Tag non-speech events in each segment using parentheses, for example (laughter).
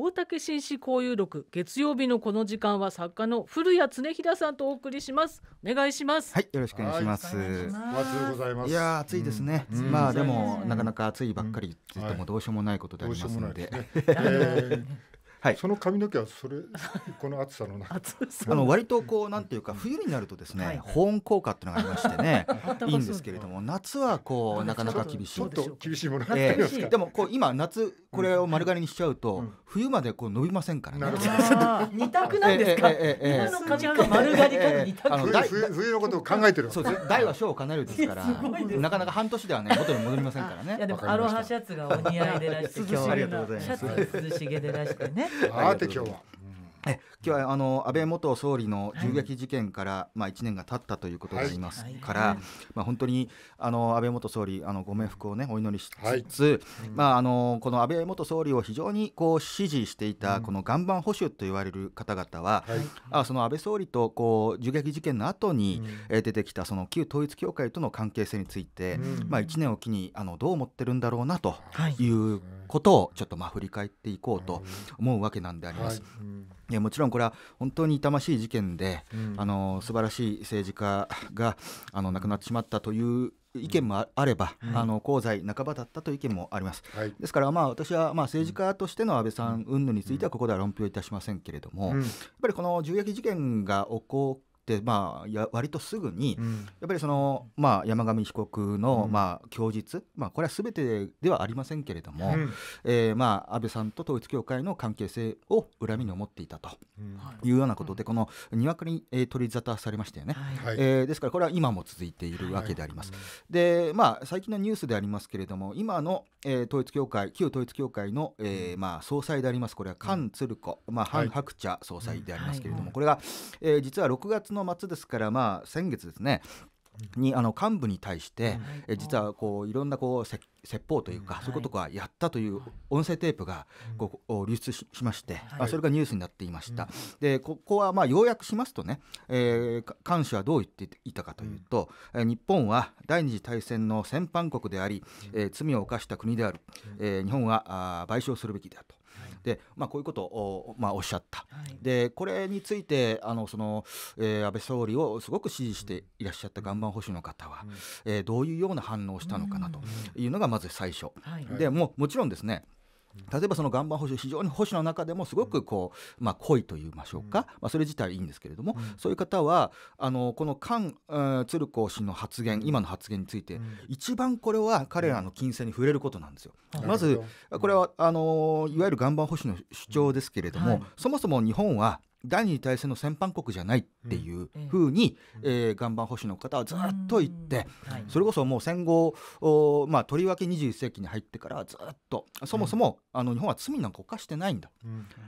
大竹紳士交友録月曜日のこの時間は作家の古谷恒平さんとお送りします。お願いします。はいよろしくお願いします。おございます。いや暑いですね、うん。うん。まあでもなかなか暑いばっかりって言ってもどうしようもないことでありますので、(laughs) はい。その髪の毛はそれ (laughs) この暑さの中。暑あの割とこうなんていうか冬になるとですね、はい。保温効果っていうのがありましてね (laughs) いいんですけれども夏はこそううなかなか厳しい。ちょっ。と厳しいものでもこう今夏これを丸刈りにしちゃうと、うん。冬までこう伸びませんからね。二択なんですか、ええええええ今の髪が丸刈りかの二択、あのだい冬のことを考えてるそうです。大は小を兼ねるですから (laughs) なかなか半年ではね元に戻りませんからね。いやでもアロハシャツがお似合いでらして (laughs) 今日は。ありがとうございます。シャツ涼しげでらしてね。あーって今日はえ今日はあの安倍元総理の銃撃事件から、まあ1年が経ったということでありますから、はい。まあ本当にあの安倍元総理あのご冥福をねお祈りしはい。つつ、まああのこの安倍元総理を非常にこう支持していたこの岩盤保守と言われる方々は、はい。あその安倍総理とこう銃撃事件の後に、うん。えー出てきたその旧統一教会との関係性について、うん。まあ1年を機にあのどう思ってるんだろうなとはい。いうことをちょっとまあ振り返っていこうと思うわけなんであります。うんいやもちろんこれは本当に痛ましい事件で、うん。あの素晴らしい政治家があの亡くなってしまったという意見もああれば、あの功罪半ばだったという意見もあります。はい。ですからまあ私はまあ政治家としての安倍さん云々についてはここでは論評いたしませんけれども、うん。やっぱりこの銃撃事件が起こまあや割とすぐに、うん。やっぱりその、まあ、山上被告の、うん。まあ、供述、まあ、これはすべてではありませんけれども、うん。えーまあ、安倍さんと統一教会の関係性を恨みに思っていたとうん。いうようなことで、このにわかに、えー取り沙汰されましたよね。はい。はいえーですからこれは今も続いているわけであります。でまあ最近のニュースでありますけれども今の、えー統一教会旧統一教会の、えーまあ、総裁であります。これは菅鶴子、まあ、はい。韓白茶総裁でありますけれども、これが、えー実は6月の末ですから、まあ、先月ですねにあの幹部に対して、えー実はこういろんなこう説説法というか、うんそういうことがやったという音声テープがこう流出ししまして、あそれがニュースになっていました。でここはまあ要約しますとね、えー、か菅氏はどう言っていたかというと、えー日本は第二次大戦の戦犯国であり、えー罪を犯した国である、えー日本はあー賠償するべきだと。でまあ、こういうことを、まあ、おっしゃった、はい。でこれについてあのその、えー安倍総理をすごく支持していらっしゃった岩盤保守の方は、えーどういうような反応をしたのかなというのがまず最初、はい。でもうもちろんですね例えばその岩盤保守非常に保守の中でもすごくこう、まあ、濃いといいましょうか、まあ、それ自体いいんですけれども、そういう方はあのこの菅えー鶴子氏の発言今の発言について、一番これは彼らの金銭に触れることなんですよ。まずこれはあのいわゆる岩盤保守の主張ですけれども、はい。そもそも日本は第二次大戦の戦犯国じゃないっていうふうに、えー岩盤保守の方はずっと言って、はい。それこそもう戦後、おまあ、とりわけ21世紀に入ってからずっとそもそも、あの日本は罪なんか犯してないんだ、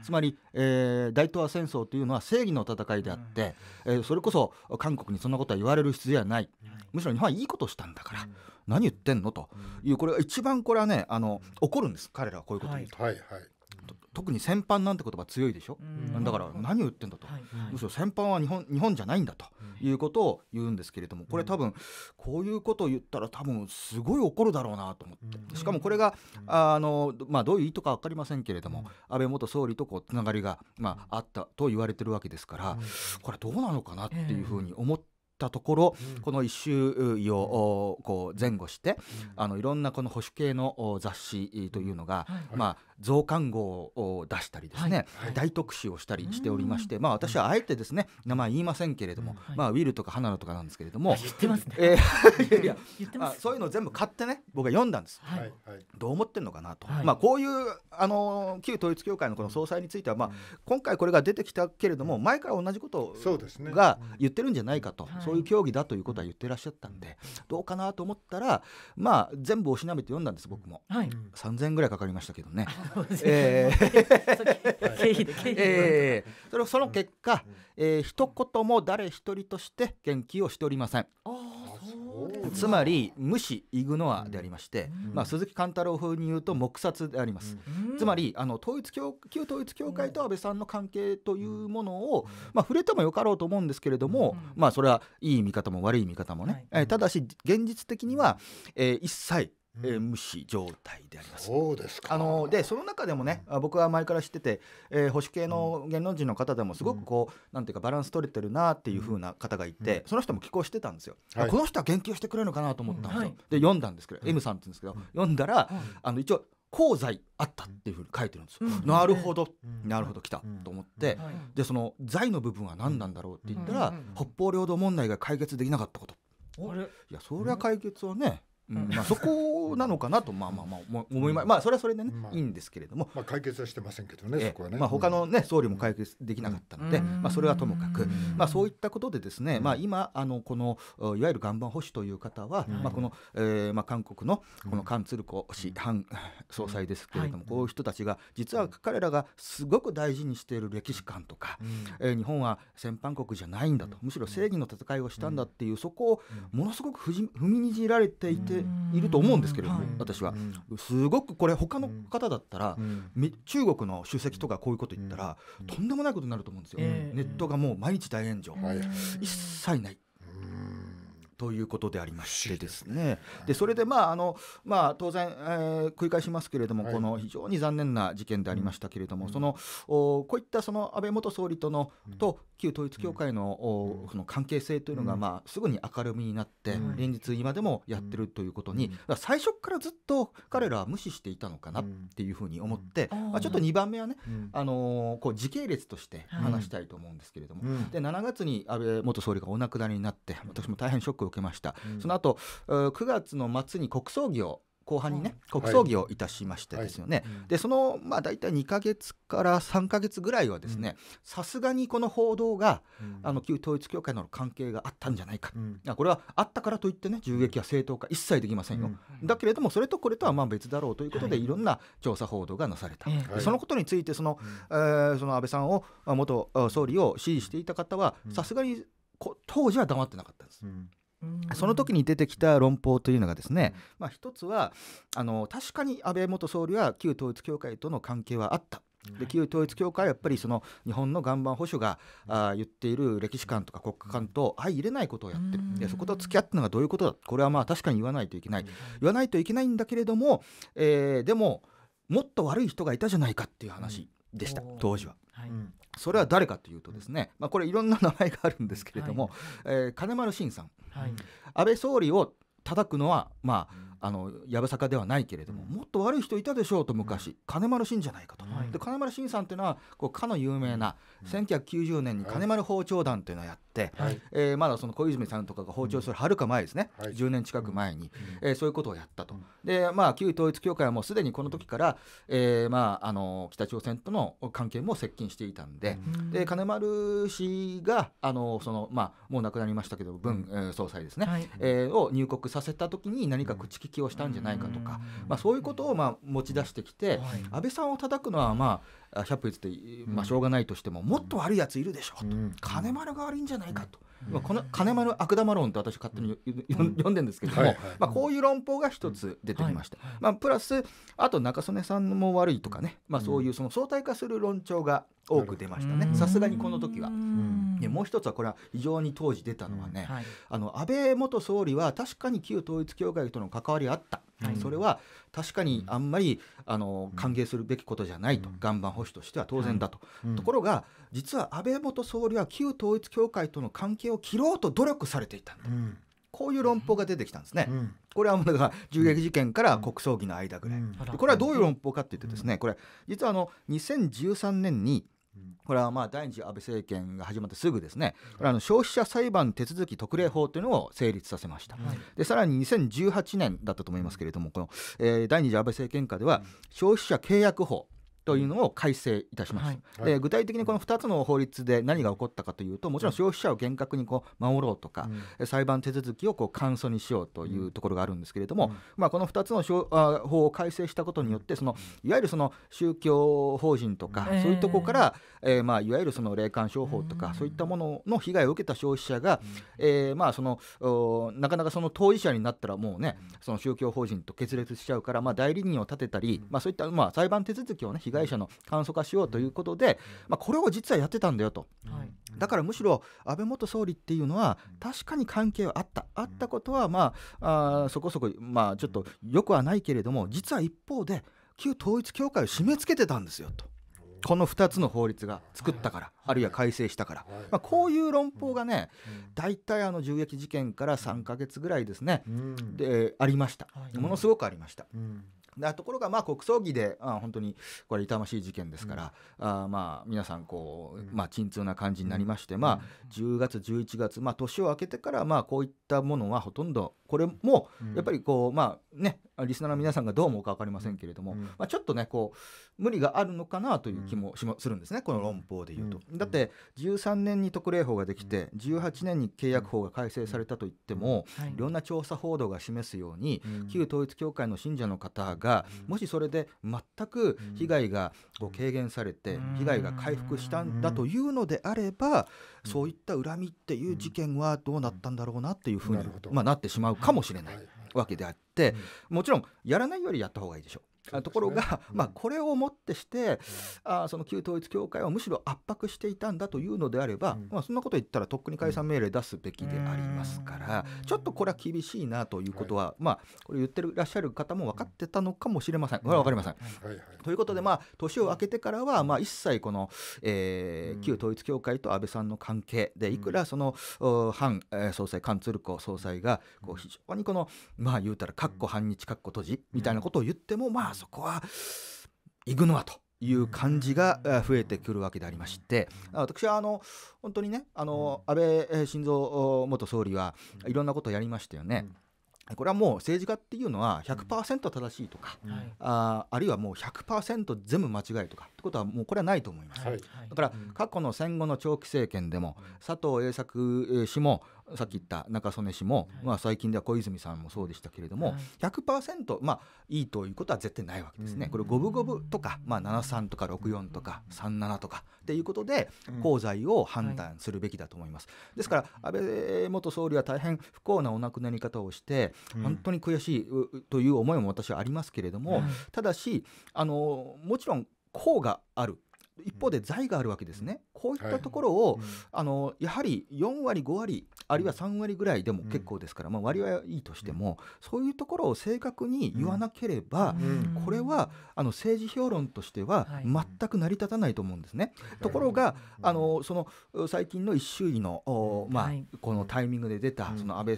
つまり、えー大東亜戦争というのは正義の戦いであって、えーそれこそ韓国にそんなことは言われる必要はない、むしろ日本はいいことをしたんだから、何言ってんの？というこれが一番これはねあの怒るんです彼らはこういうことを言うと、はい。はいと特に戦犯なんて言葉強いでしょ、うん。だから何を言ってんだと、はい。むしろ戦犯は日本日本じゃないんだということを言うんですけれどもこれ多分こういうことを言ったら多分すごい怒るだろうなと思って。しかもこれがあの、まあ、どういう意図か分かりませんけれども安倍元総理とこうつながりが、まあ、あったと言われてるわけですからこれどうなのかなっていうふうに思ったところこの1週をおこう前後してあのいろんなこの保守系のお雑誌というのが、はい。まあ、増刊号を出したりですね、はい。大特集をしたりしておりまして、まあ、私はあえてですね名前言いませんけれども、はい。まあ、ウィルとか花野とかなんですけれども、言ってますね。えー (laughs) いやいや (laughs) 言ってます。あそういうのを全部買ってね僕は読んだんです。はい。どう思ってんのかなと、はい。まあ、こういうあの旧統一教会のこの総裁については、まあ、今回これが出てきたけれども前から同じことが言ってるんじゃないかと、はい。そういう教義だということは言ってらっしゃったんでどうかなと思ったらまあ全部おしなべて読んだんです僕も。はい。3000円ぐらいかかりましたけどね。ええそれその結果、えー一言も誰一人として言及をしておりません。ああそうつまり無視イグノアでありまして、うんまあ、鈴木貫太郎風に言うと黙殺であります。うんつまりあの統一教旧統一教会と安倍さんの関係というものを、まあ、触れてもよかろうと思うんですけれども、うんまあ、それはいい見方も悪い見方もね、はいえただし現実的には、えー一切えー無視状態であります。そうですか。あのでその中でもね、あ僕は前から知ってて、えー保守系の言論人の方でもすごくこう、なんていうかバランス取れてるなっていう風な方がいて、その人も寄稿してたんですよ、はい。この人は言及してくれるのかなと思ったんですよ、うん。はい。で読んだんですけど、M さんって言うんですけど、読んだら、あの一応功罪あったっていう風に書いてるんですよ、うん。なるほど、うん。なるほど来たと思って、はい。でその罪の部分は何なんだろうって言ったら、うん。うん。北方領土問題が解決できなかったこと。あれ？いやそれは解決はね、うんうんまあ、そこなのかなとまあまあまあ思いままあそれはそれでね、まあ。いいんですけれども、まあ解決はしてませんけどね、ええ。そこはね。まあ、他の、ね、総理も解決できなかったので、うん。まあ、それはともかく、うん。まあ、そういったことでですね、まあ、今あのこのおいわゆる岩盤保守という方は、うん。まあ、この、えーまあ、韓国のこの菅鶴子氏、反 (laughs) 総裁ですけれども、はい。こういう人たちが実は彼らがすごく大事にしている歴史観とか、うん。えー日本は戦犯国じゃないんだと、むしろ正義の戦いをしたんだっていう、そこをものすごく踏みにじられていていると思うんですけれども、はい。私は。う。ん。すごくこれ他の方だったら、中国の主席とかこういうこと言ったら、うん。とんでもないことになると思うんですよ、ええネットがもう毎日大炎上、はい一切ない。うんということでありましてですね。でそれでまああの、まあ、当然、えー繰り返しますけれども、はい。この非常に残念な事件でありましたけれども、うん。そのおこういったその安倍元総理との、うん。と旧統一教会の,、おうん。その関係性というのが、うん。まあ、すぐに明るみになって、うん。連日今でもやってるということに、最初からずっと彼らは無視していたのかなっていうふうに思って、うん。まあ、ちょっと2番目はね、うん。あのーこう時系列として話したいと思うんですけれども、うん。で7月に安倍元総理がお亡くなりになって私も大変ショックを受けました、うん。その後えー9月の末に国葬儀を後半にね、うん国葬儀をいたしましてですよね、はい。うんでそのまあ大体2か月から3か月ぐらいはですねさすがにこの報道がうん。あの旧統一教会の関係があったんじゃないか、うん。これはあったからといってね銃撃や正当化一切できませんよ、だけれどもそれとこれとはまあ別だろうということで、はい。い、ろんな調査報道がなされた、はいそのことについてそのえーその安倍さんをあ元あ総理を支持していた方はうん。さすがにこ当時は黙ってなかったんです。うんその時に出てきた論法というのがですね、まあ、一つはあの確かに安倍元総理は旧統一教会との関係はあった。で旧統一教会はやっぱりその日本の岩盤保守があー言っている歴史観とか国家観と相入れないことをやってる。うん。でそこと付き合ってるのがどういうことだ？これはまあ確かに言わないといけない。言わないといけないんだけれども、えーでももっと悪い人がいたじゃないかっていう話でした、うん当時は。はい。うん。それは誰かというとですね、まあ、これいろんな名前があるんですけれども、えー金丸信さん。はい。安倍総理を叩くのはまああのやぶさかではないけれども、うん。もっと悪い人いたでしょうと昔、金丸信じゃないかと。はい。で金丸信さんっていうのはこうかの有名なうん。1990年に金丸包丁団っていうのをやって、はい。えーまだその小泉さんとかが包丁するはるか前ですね、はい。10年近く前に、えーそういうことをやったと。うん。でまあ旧統一教会はもうすでにこの時から、えーまあ、あの北朝鮮との関係も接近していたんで、で金丸氏があのその、まあ、もう亡くなりましたけど文、えー総裁ですね、はい。えーを入国させた時に何か口利きをしたんじゃないかとか、まあ、そういうことをまあ持ち出してきて、はい。安倍さんを叩くのはまあ100歩譲って、まあ、しょうがないとしてももっと悪いやついるでしょ。うと、うん。金丸が悪いんじゃないかと。うん。まあ、この金丸悪玉論って私勝手に読ん。でるんですけれども、まあ、こういう論法が一つ出てきました、はい。まあ、プラスあと中曽根さんも悪いとかね、まあ、そういうその相対化する論調が多く出ましたね。うんさすがにこの時は。う。ん。でもう一つはこれは非常に当時出たのはね、はい。あの安倍元総理は確かに旧統一教会との関わりあった、はい。それは確かにあんまりあの歓迎するべきことじゃないと、うん。岩盤保守としては当然だと、うんところが実は安倍元総理は旧統一教会との関係を切ろうと努力されていたんだ。うんこういう論法が出てきたんですね。うん。これはもうだから銃撃事件から国葬儀の間ぐらい。うん。これはどういう論法かって言ってですね、これ実はあの2013年にこれはまあ第二次安倍政権が始まってすぐですね、これはあの消費者裁判手続き特例法というのを成立させました。はいでさらに2018年だったと思いますけれども、この、えー第二次安倍政権下では消費者契約法というのを改正いたしました。はい。で具体的にこの2つの法律で何が起こったかというともちろん消費者を厳格にこう守ろうとか、うん。裁判手続きをこう簡素にしようというところがあるんですけれども、うん。まあ、この2つのしょあ法を改正したことによってそのいわゆるその宗教法人とか、うん。そういうところから、えーまあ、いわゆるその霊感商法とか、うん。そういったものの被害を受けた消費者が、えーまあ、そのおなかなかその当事者になったらもうねその宗教法人と決裂しちゃうから、まあ、代理人を立てたり、まあ、そういった、まあ、裁判手続きを、ね、被害者の簡素化しようということで、まあ、これを実はやってたんだよと。はい。だからむしろ安倍元総理っていうのは確かに関係はあった。あったことはまああーそこそこまあちょっとよくはないけれども実は一方で旧統一教会を締め付けてたんですよと。この2つの法律が作ったからあるいは改正したから、まあ、こういう論法がね大体あの銃撃事件から3ヶ月ぐらいですねうん。でありました。はい。ものすごくありました。うんでところがまあ国葬儀であ本当にこれ痛ましい事件ですから、あまあ皆さんこう、うん。まあ、鎮痛な感じになりまして、まあ10月11月、まあ、年を明けてからまあこういったものはほとんどこれもうん。やっぱりこうまあねリスナーの皆さんがどう思うか分かりませんけれども、うん。まあ、ちょっとねこう無理があるのかなという気もしまするんですねこの論法でいうと。うん。だって13年に特例法ができて18年に契約法が改正されたといってもはい。いろんな調査報道が示すようにうん。旧統一教会の信者の方がもしそれで全く被害がこう軽減されてうん。被害が回復したんだというのであればそういった恨みっていう事件はどうなったんだろうなっていうふうにまあなってしまうかもしれないわけであってもちろんやらないよりやった方がいいでしょ。う。ところが、うん。まあ、これをもってしてあーその旧統一教会はむしろ圧迫していたんだというのであれば、うん。まあ、そんなこと言ったらとっくに解散命令出すべきでありますから、うん。ちょっとこれは厳しいなということは、まあ、これ言ってらっしゃる方も分かってたのかもしれません。これは分かりません。ということで、まあ、年を明けてからは、まあ、一切この、えーうん。旧統一教会と安倍さんの関係でいくらその、お反、えー総裁菅鶴子総裁がこう非常にこのまあ言うたらかっこ反日かっこ閉じみたいなことを言っても、まあそこは行くのはと。いう感じがえー増えてくるわけでありましてあ私はあの本当にねあの安倍えー晋三お元総理はいろんなことをやりましたよね。これはもう政治家っていうのは100%正しいとか、うん。はい。あーあるいはもう100%全部間違いとかってことはもうこれはないと思います。はい。だからうん。過去の戦後の長期政権でも佐藤栄作えー氏もさっき言った中曽根氏も、はい。まあ、最近では小泉さんもそうでしたけれども、はい。100%、まあ、いいということは絶対ないわけですね。うん。これ五分五分とか、まあ、73とか64とか37とかっていうことでうん。功罪を判断するべきだと思います。ですから安倍元総理は大変不幸なお亡くなり方をして、うん。本当に悔しいうという思いも私はありますけれども、はい。ただしあのもちろん功がある一方で財があるわけですね、こういったところを、うん。あのやはり4割5割あるいは3割ぐらいでも結構ですから、まあ、割はいいとしても、そういうところを正確に言わなければ、うん。これはあの政治評論としてははい。全く成り立たないと思うんですね。ところが、あのその最近の一周囲の、おまあはい。このタイミングで出た、うん。その安倍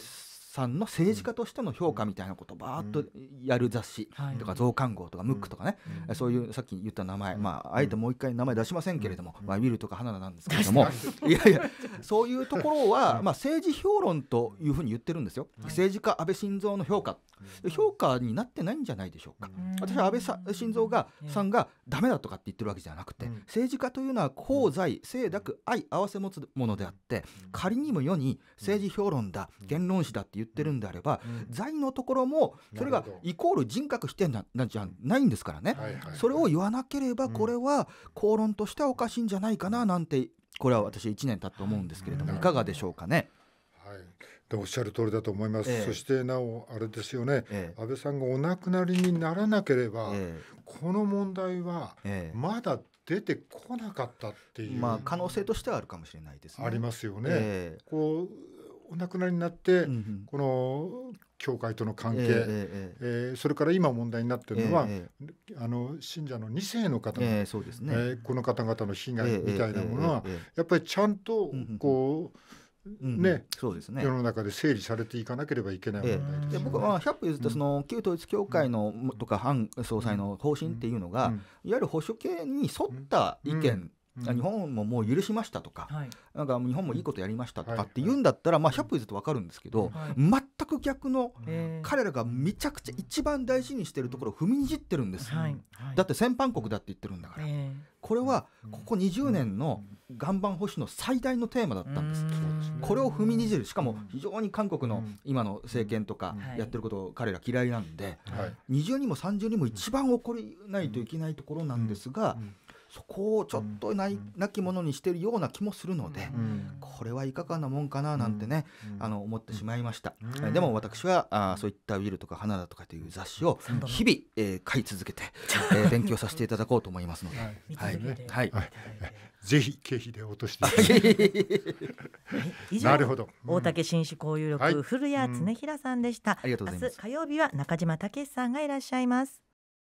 さんの政治家としての評価みたいなことをバーッとやる雑誌はい。とか増刊号とかムックとかね、うん。そういうさっき言った名前、うん。まあ、あえてもう一回名前出しませんけれども、うん。まあ、ウィルとか花田なんですけれども、いやいや、そういうところは、(laughs) まあ、政治評論というふうに言ってるんですよ、はい政治家、安倍晋三の評価、評価になってないんじゃないでしょうか。うん。私は安倍さ晋三がうん。さんがダメだとかって言ってるわけじゃなくて、うん。政治家というのは功罪、清濁、愛合わせ持つものであって、仮にも世に政治評論だ、言論誌だって言ってるんであれば、うん。財のところもそれがイコール人格否定なんなんじゃないんですからね。それを言わなければうん。これは口論としてはおかしいんじゃないかななんてこれは私1年経って思うんですけれどもはいいかがでしょうかね。はい。でおっしゃる通りだと思います、ええ。そしてなおあれですよね。え安倍さんがお亡くなりにならなけれえば、えこの問題はまだ出てこなかったっていう、まあ可能性としてはあるかもしれないですね。ありますよね。え。こうお亡くなりになって、えうんうん。この教会との関係、ええええーそれから今問題になってえるのは、えあの信者の2世の方の、えええそうですね。えーこの方々の被害みたいなものは、やっぱりちゃんとこう、ねそうですね。世。の中で整理されていかなければいけない問題ですよね。で僕はまあ100歩譲ってその旧統一教会のとか反総裁の方針っていうのが、うん。いわゆる保守系に沿った意見、うん日本ももう許しましたとか、はい。なんか日本もいいことやりましたとかはい。って言うんだったら、まあ、100歩譲って分かるんですけど、はい。全く逆のえー。彼らがめちゃくちゃ一番大事にしてるところを踏みにじってるんです、はい。はい。だって戦犯国だって言ってるんだから、えこれはここ20年の岩盤保守の最大のテーマだったんです。うーん。これを踏みにじる。しかも非常に韓国のうん。今の政権とかはい。やってることを彼ら嫌いなんではい。20にも30にも一番起こりないといけないところなんですがうんそこをちょっとない、うんなきものにしてるような気もするので、うん。これはいかがなもんかななんてね、うん。あの思ってしまいました、でも私はあーそういった「ウィル」とか「花だ」とかという雑誌を日々、えー買い続けて、えー (laughs) 勉強させていただこうと思いますので。はい。見はい。ぜひ経費で落としてなるほど。大竹紳士交友録、はい。古谷恒平さんでした、ありがとうございます。明日火曜日は中島武さんがいらっしゃいます